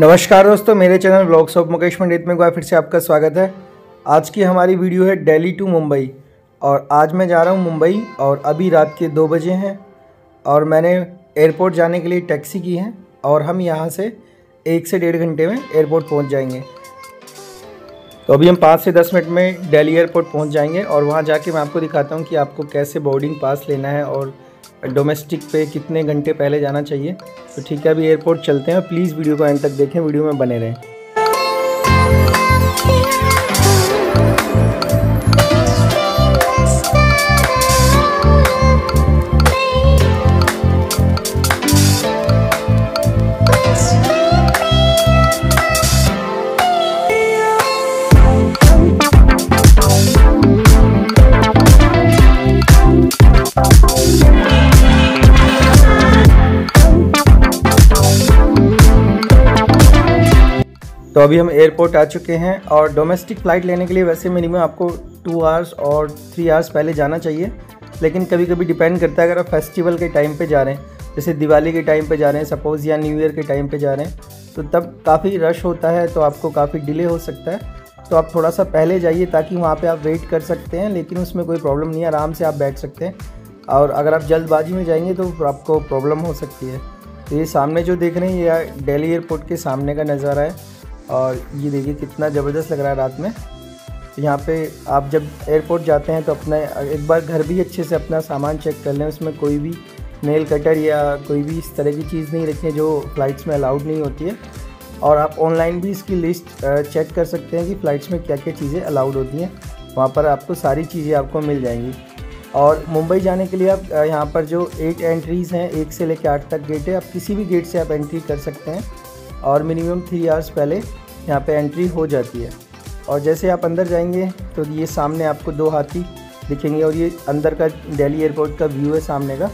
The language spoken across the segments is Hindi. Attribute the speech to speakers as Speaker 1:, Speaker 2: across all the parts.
Speaker 1: नमस्कार दोस्तों, मेरे channel blogs of Mukesh Pandit में एक फिर से आपका स्वागत है। आज की हमारी वीडियो है दिल्ली टू मुंबई और आज मैं जा रहा हूँ मुंबई और अभी रात के दो बजे हैं और मैंने एयरपोर्ट जाने के लिए टैक्सी की है और हम यहाँ से एक से डेढ़ घंटे में एयरपोर्ट पहुँच जाएँगे। तो अभी हम पाँच से दस मिनट में दिल्ली एयरपोर्ट पहुँच जाएँगे और वहाँ जाके मैं आपको दिखाता हूँ कि आपको कैसे बोर्डिंग पास लेना है और डोमेस्टिक पे कितने घंटे पहले जाना चाहिए? तो ठीक है, अभी एयरपोर्ट चलते हैं प्लीज़ वीडियो को एंड तक देखें वीडियो में बने रहें। तो अभी हम एयरपोर्ट आ चुके हैं और डोमेस्टिक फ़्लाइट लेने के लिए वैसे मिनिमम आपको टू आवर्स और थ्री आवर्स पहले जाना चाहिए। लेकिन कभी कभी डिपेंड करता है अगर आप फेस्टिवल के टाइम पे जा रहे हैं, जैसे दिवाली के टाइम पे जा रहे हैं सपोज़ या न्यू ईयर के टाइम पे जा रहे हैं तो तब काफ़ी रश होता है तो आपको काफ़ी डिले हो सकता है। तो आप थोड़ा सा पहले जाइए ताकि वहाँ पर आप वेट कर सकते हैं, लेकिन उसमें कोई प्रॉब्लम नहीं है, आराम से आप बैठ सकते हैं। और अगर आप जल्दबाजी में जाएँगे तो आपको प्रॉब्लम हो सकती है। तो ये सामने जो देख रहे हैं, ये दिल्ली एयरपोर्ट के सामने का नज़ारा है। और ये देखिए कितना ज़बरदस्त लग रहा है रात में। तो यहाँ पे आप जब एयरपोर्ट जाते हैं तो अपना, एक बार घर भी अच्छे से अपना सामान चेक कर लें, उसमें कोई भी नेल कटर या कोई भी इस तरह की चीज़ नहीं रखें जो फ़्लाइट्स में अलाउड नहीं होती है। और आप ऑनलाइन भी इसकी लिस्ट चेक कर सकते हैं कि फ़्लाइट्स में क्या क्या चीज़ें अलाउड होती हैं। वहाँ पर आपको सारी चीज़ें आपको मिल जाएँगी। और मुंबई जाने के लिए आप यहाँ पर जो एट एंट्रीज़ हैं, एक से लेकर आठ तक गेट है, आप किसी भी गेट से आप एंट्री कर सकते हैं। और मिनिमम थ्री आवर्स पहले यहाँ पे एंट्री हो जाती है। और जैसे आप अंदर जाएँगे तो ये सामने आपको दो हाथी दिखेंगे और ये अंदर का दिल्ली एयरपोर्ट का व्यू है सामने का,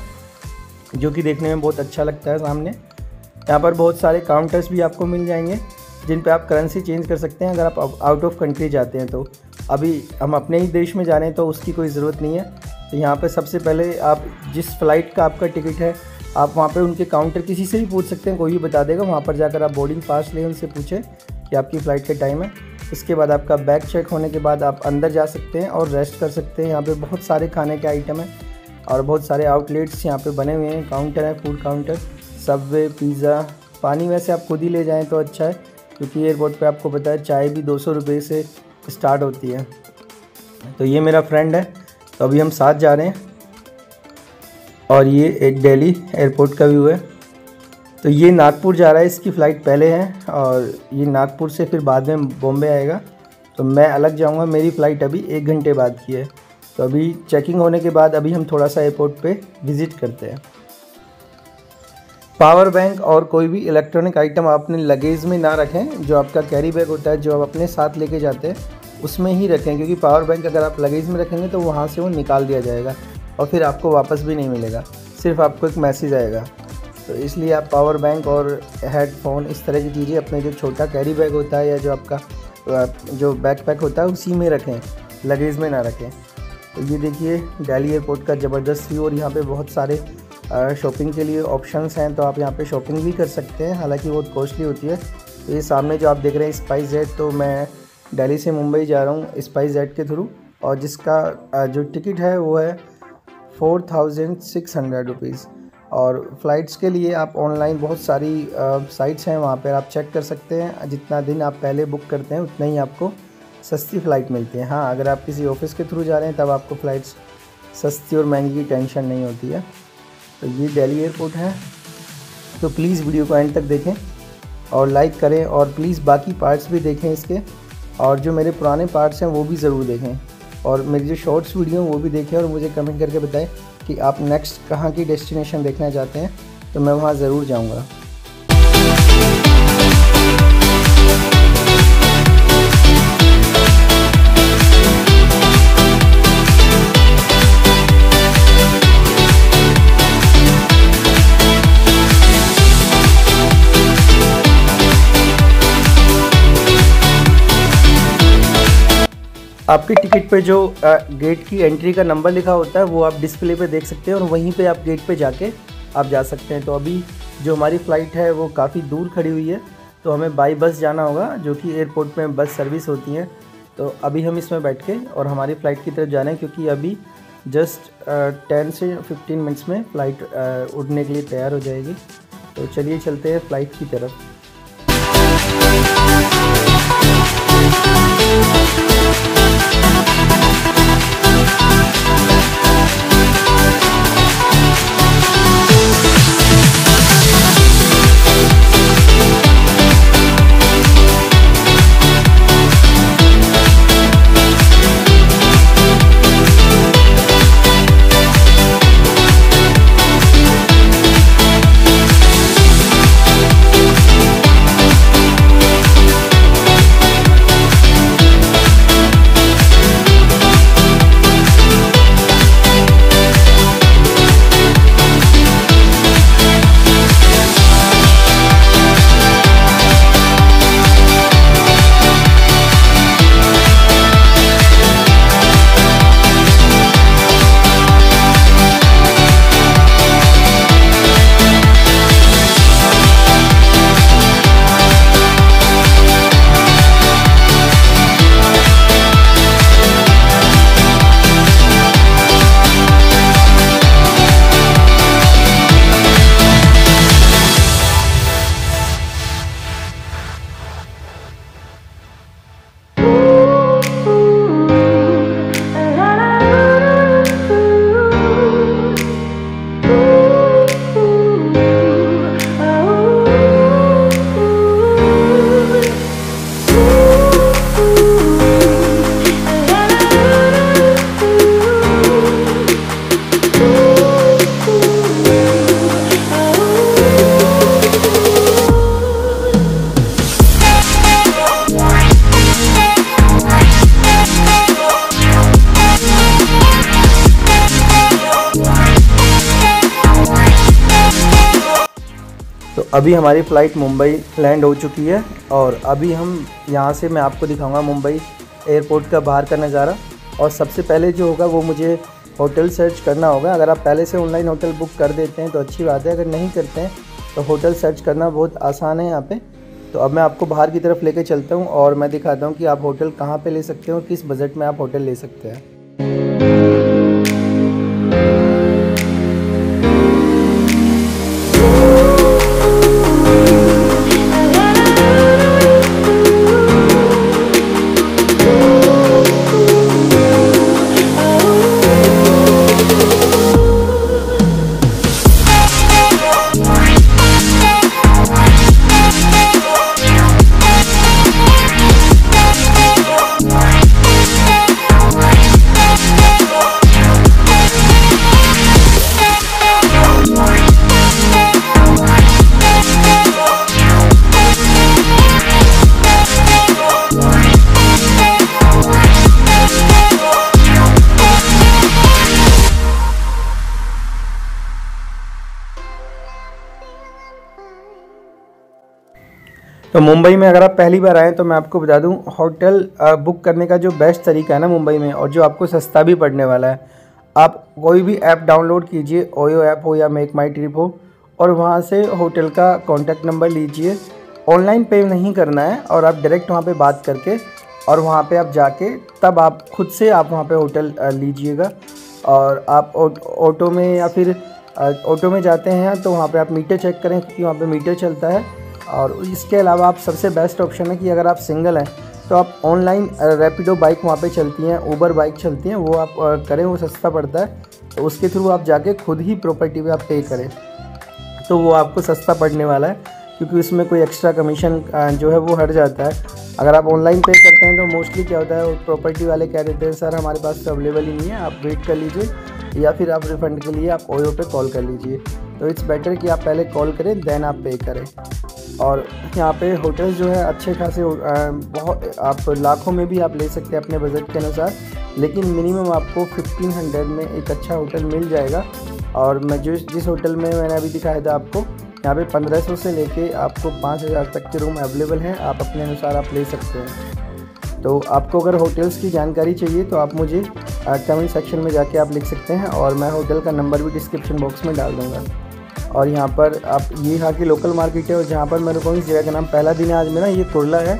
Speaker 1: जो कि देखने में बहुत अच्छा लगता है सामने। यहाँ पर बहुत सारे काउंटर्स भी आपको मिल जाएँगे, जिन पे आप करेंसी चेंज कर सकते हैं अगर आप आउट ऑफ़ कंट्री जाते हैं तो। अभी हम अपने ही देश में जा रहे हैं तो उसकी कोई ज़रूरत नहीं है। तो यहाँ पर सबसे पहले आप जिस फ़्लाइट का आपका टिकट है आप वहाँ पर उनके काउंटर किसी से भी पूछ सकते हैं, कोई भी बता देगा। वहाँ पर जाकर आप बोर्डिंग पास लें उनसे पूछें कि आपकी फ़्लाइट का टाइम है। इसके बाद आपका बैग चेक होने के बाद आप अंदर जा सकते हैं और रेस्ट कर सकते हैं। यहाँ पे बहुत सारे खाने के आइटम हैं और बहुत सारे आउटलेट्स यहाँ पे बने हुए हैं। काउंटर है फ़ूड काउंटर सबवे पिज़्ज़ा पानी वैसे आप खुद ही ले जाएँ तो अच्छा है, क्योंकि एयरपोर्ट पर आपको पता है चाय भी दो सौ से स्टार्ट होती है। तो ये मेरा फ्रेंड है। तो अभी हम साथ जा रहे हैं। और ये एक दिल्ली एयरपोर्ट का व्यू है। तो ये नागपुर जा रहा है, इसकी फ़्लाइट पहले है और ये नागपुर से फिर बाद में बॉम्बे आएगा। तो मैं अलग जाऊँगा, मेरी फ़्लाइट अभी एक घंटे बाद की है। तो अभी चेकिंग होने के बाद अभी हम थोड़ा सा एयरपोर्ट पे विज़िट करते हैं। पावर बैंक और कोई भी इलेक्ट्रॉनिक आइटम आप अपने लगेज में ना रखें, जो आपका कैरी बैग होता है, जो आप अपने साथ लेके जाते हैं, उसमें ही रखें, क्योंकि पावर बैंक अगर आप लगेज में रखेंगे तो वहाँ से वो निकाल दिया जाएगा। और फिर आपको वापस भी नहीं मिलेगा। सिर्फ़ आपको एक मैसेज आएगा। तो इसलिए आप पावर बैंक और हेडफोन इस तरह की चीज़ें अपने जो छोटा कैरी बैग होता है या जो आपका जो बैक पैक होता है, उसी में रखें। लगेज में ना रखें। तो ये देखिए दिल्ली एयरपोर्ट का ज़बरदस्त व्यू और यहाँ पे बहुत सारे शॉपिंग के लिए ऑप्शंस हैं। तो आप यहाँ पे शॉपिंग भी कर सकते हैं। हालाँकि बहुत कॉस्टली होती है। तो ये सामने जो आप देख रहे हैं स्पाइस जेट तो मैं दिल्ली से मुंबई जा रहा हूँ स्पाइस जेट के थ्रू और जिसका जो टिकट है, वो है four thousand six hundred rupees और फ़्लाइट्स के लिए आप ऑनलाइन बहुत सारी साइट्स हैं वहाँ पर आप चेक कर सकते हैं। जितना दिन आप पहले बुक करते हैं, उतना ही आपको सस्ती फ़्लाइट मिलती है। हाँ अगर आप किसी ऑफ़िस के थ्रू जा रहे हैं, तब आपको फ़्लाइट्स सस्ती और महँगी की टेंशन नहीं होती है। तो ये दिल्ली एयरपोर्ट है। तो प्लीज़ वीडियो को एंड तक देखें और लाइक करें और प्लीज़ बाकी पार्ट्स भी देखें इसके। और जो मेरे पुराने पार्ट्स हैं, वो भी ज़रूर देखें। और मेरी जो शॉर्ट्स वीडियो हैं, वो भी देखें और मुझे कमेंट करके बताएँ कि आप नेक्स्ट कहाँ की डेस्टिनेशन देखना चाहते हैं तो मैं वहाँ ज़रूर जाऊँगा। आपकी टिकट पे जो गेट की एंट्री का नंबर लिखा होता है, वो आप डिस्प्ले पे देख सकते हैं और वहीं पे आप गेट पे जाके आप जा सकते हैं। तो अभी जो हमारी फ़्लाइट है, वो काफ़ी दूर खड़ी हुई है। तो हमें बाई बस जाना होगा, जो कि एयरपोर्ट में बस सर्विस होती है। तो अभी हम इसमें बैठ के और हमारी फ़्लाइट की तरफ़ जा रहे हैं, क्योंकि अभी जस्ट टेन से फिफ्टीन मिनट्स में फ़्लाइट उड़ने के लिए तैयार हो जाएगी। तो चलिए चलते हैं फ़्लाइट की तरफ़। अभी हमारी फ़्लाइट मुंबई लैंड हो चुकी है और अभी हम यहाँ से मैं आपको दिखाऊँगा मुंबई एयरपोर्ट का बाहर का नज़ारा और सबसे पहले जो होगा वो मुझे होटल सर्च करना होगा। अगर आप पहले से ऑनलाइन होटल बुक कर देते हैं तो अच्छी बात है, अगर नहीं करते हैं तो होटल सर्च करना बहुत आसान है यहाँ पे। तो अब मैं आपको बाहर की तरफ़ लेके चलता हूँ और मैं दिखाता हूँ कि आप होटल कहाँ पे ले सकते हो, किस बजट में आप होटल ले सकते हैं। तो मुंबई में अगर आप पहली बार आएँ तो मैं आपको बता दूँ, होटल बुक करने का जो बेस्ट तरीका है ना मुंबई में, और जो आपको सस्ता भी पड़ने वाला है, आप कोई भी ऐप डाउनलोड कीजिए, ओयो ऐप हो या मेक माई ट्रिप हो, और वहाँ से होटल का कॉन्टैक्ट नंबर लीजिए। ऑनलाइन पे नहीं करना है, और आप डायरेक्ट वहाँ पे बात करके, और वहाँ पे आप जाके, तब आप खुद से आप वहाँ पे होटल लीजिएगा। और आप ऑटो में या फिर ऑटो में जाते हैं तो वहाँ पे आप मीटर चेक करें, क्योंकि वहाँ पे मीटर चलता है। और इसके अलावा आप सबसे बेस्ट ऑप्शन है कि अगर आप सिंगल हैं तो आप ऑनलाइन रैपिडो बाइक वहाँ पे चलती हैं ऊबर बाइक चलती हैं, वो आप करें, वो सस्ता पड़ता है। तो उसके थ्रू आप जाके खुद ही प्रॉपर्टी पे आप पे करें। तो वो आपको सस्ता पड़ने वाला है, क्योंकि उसमें कोई एक्स्ट्रा कमीशन जो है वो हट जाता है। अगर आप ऑनलाइन पे करते हैं तो मोस्टली क्या होता है प्रॉपर्टी वाले कह देते हैं, सर, हमारे पास तो अवेलेबल ही नहीं है, आप वेट कर लीजिए। या फिर आप रिफ़ंड के लिए आप ओयो पे कॉल कर लीजिए। तो इट्स बेटर कि आप पहले कॉल करें देन आप पे करें। और यहाँ पे होटल्स जो है, अच्छे खासे बहुत, आप लाखों में भी आप ले सकते हैं अपने बजट के अनुसार। लेकिन मिनिमम आपको 1500 में एक अच्छा होटल मिल जाएगा। और मैं जिस जिस होटल में मैंने अभी दिखाया था आपको, यहाँ पे 1500 से लेके आपको 5000 तक के रूम अवेलेबल हैं। आप अपने अनुसार आप ले सकते हैं। तो आपको अगर होटल्स की जानकारी चाहिए तो आप मुझे कमेंट सेक्शन में जाके आप लिख सकते हैं और मैं होटल का नंबर भी डिस्क्रिप्शन बॉक्स में डाल दूँगा। और यहाँ पर आप, ये यहाँ की लोकल मार्केट है और जहाँ पर मैं रुकूँगी इस जगह का नाम पहला दिन है, आज मेरा ये तुरला है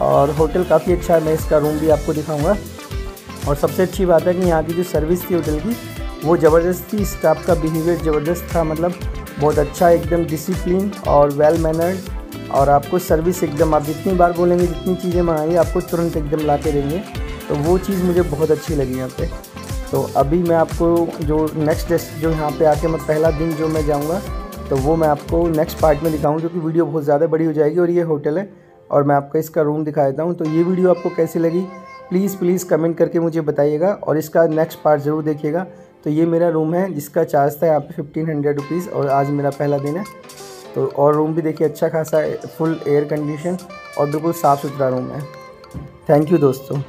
Speaker 1: और होटल काफ़ी अच्छा है, मैं इसका रूम भी आपको दिखाऊँगा। और सबसे अच्छी बात है कि यहाँ की जो सर्विस थी होटल की, वो ज़बरदस्त थी स्टाफ का बिहेवियर ज़बरदस्त था मतलब बहुत अच्छा एकदम डिसिप्लिन और वेल मैनर्ड और आपको सर्विस एकदम, आप जितनी बार बोलेंगे, जितनी चीज़ें मंगाएँगे आपको तुरंत एकदम ला के देंगे तो वो चीज़ मुझे बहुत अच्छी लगी यहाँ पे। तो अभी मैं आपको जो नेक्स्ट डेस्ट जो यहाँ पे आके मैं पहला दिन जो मैं जाऊँगा तो वो मैं आपको नेक्स्ट पार्ट में दिखाऊँ क्योंकि वीडियो बहुत ज़्यादा बड़ी हो जाएगी और ये होटल है। और मैं आपका इसका रूम दिखा देता हूँ। तो ये वीडियो आपको कैसी लगी? प्लीज़ प्लीज़ कमेंट करके मुझे बताइएगा और इसका नेक्स्ट पार्ट ज़रूर देखिएगा। तो ये मेरा रूम है, जिसका चार्ज था यहाँ पे फिफ्टीन हंड्रेड रुपीज़ और आज मेरा पहला दिन है। तो और रूम भी देखिए अच्छा खासा फुल एयर कंडीशन और बिल्कुल साफ़ सुथरा रूम है। थैंक यू दोस्तों।